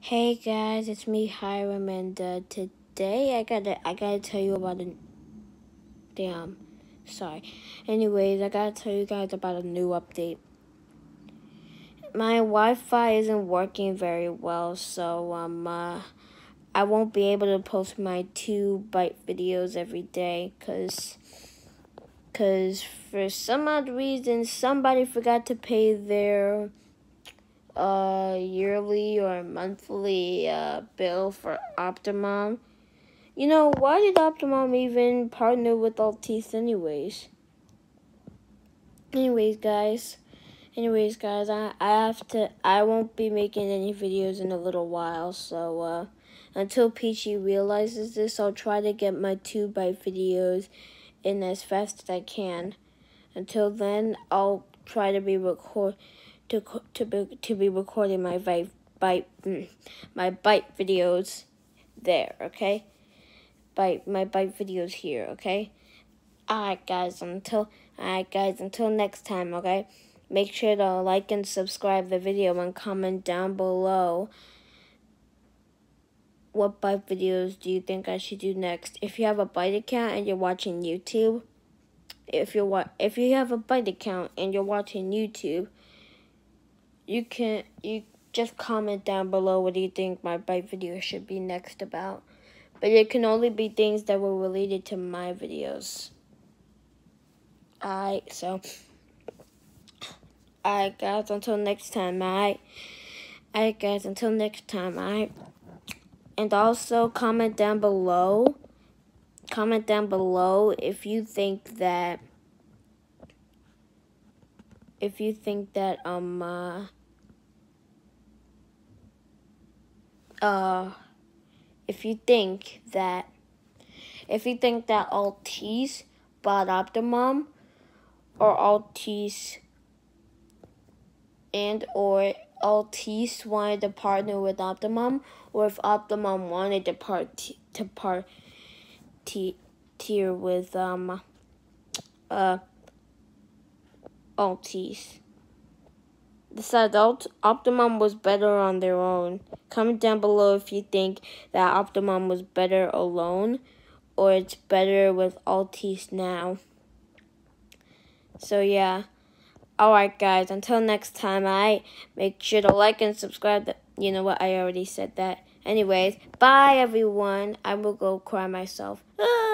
Hey guys, it's me Hiram, and uh, today I gotta I gotta tell you about a damn sorry. Anyways, I gotta tell you guys about a new update. My Wi-Fi isn't working very well, so um uh, I won't be able to post my two byte videos every day, cause cause for some odd reason somebody forgot to pay their uh, yearly or monthly uh, bill for Optimum. You know, why did Optimum even partner with Altice anyways? Anyways, guys. Anyways, guys, I, I have to, I won't be making any videos in a little while, so, uh, until Peachy realizes this, I'll try to get my 2 byte videos in as fast as I can. Until then, I'll try to be record to to be to be recording my byte byte mm, my byte videos there, okay? Byte my byte videos here, okay? Alright guys, until alright guys, until next time, okay? Make sure to like and subscribe the video and comment down below what byte videos do you think I should do next. If you have a byte account and you're watching YouTube, if you're if you have a byte account and you're watching YouTube, you can you just comment down below what do you think my byte video should be next about. But it can only be things that were related to my videos. Alright, so Alright guys, until next time, alright? Alright guys, until next time, alright? And also comment down below comment down below if you think that if you think that um uh uh, if you think that if you think that Altice bought Optimum or Altice and or Altice wanted to partner with Optimum or if Optimum wanted to part to part tier with um uh Altice decided Optimum was better on their own. Comment down below if you think that Optimum was better alone or it's better with Altice now. So yeah. Alright guys, until next time, I make sure to like and subscribe. You know what, I already said that. Anyways, bye everyone. I will go cry myself. Ah!